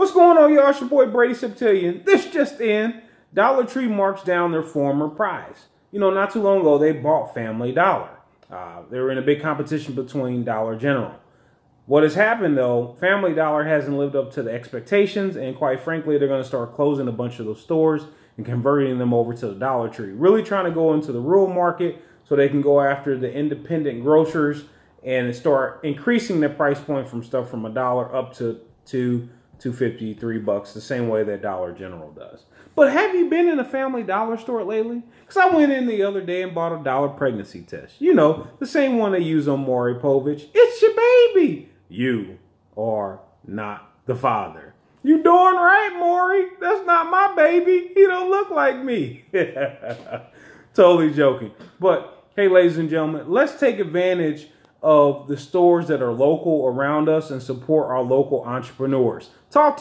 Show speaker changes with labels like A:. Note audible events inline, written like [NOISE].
A: What's going on, y'all? It's your boy Brady Septillion. This just in, Dollar Tree marks down their former prize. You know, not too long ago, they bought Family Dollar. Uh, they were in a big competition between Dollar General. What has happened, though, Family Dollar hasn't lived up to the expectations, and quite frankly, they're going to start closing a bunch of those stores and converting them over to the Dollar Tree. Really trying to go into the rural market so they can go after the independent grocers and start increasing their price point from stuff from a dollar up to to 250 3 bucks the same way that Dollar General does. But have you been in a family dollar store lately? Because I went in the other day and bought a dollar pregnancy test. You know, the same one they use on Maury Povich. It's your baby. You are not the father. You darn right, Maury. That's not my baby. He don't look like me. [LAUGHS] totally joking. But hey, ladies and gentlemen, let's take advantage of the stores that are local around us and support our local entrepreneurs. Talk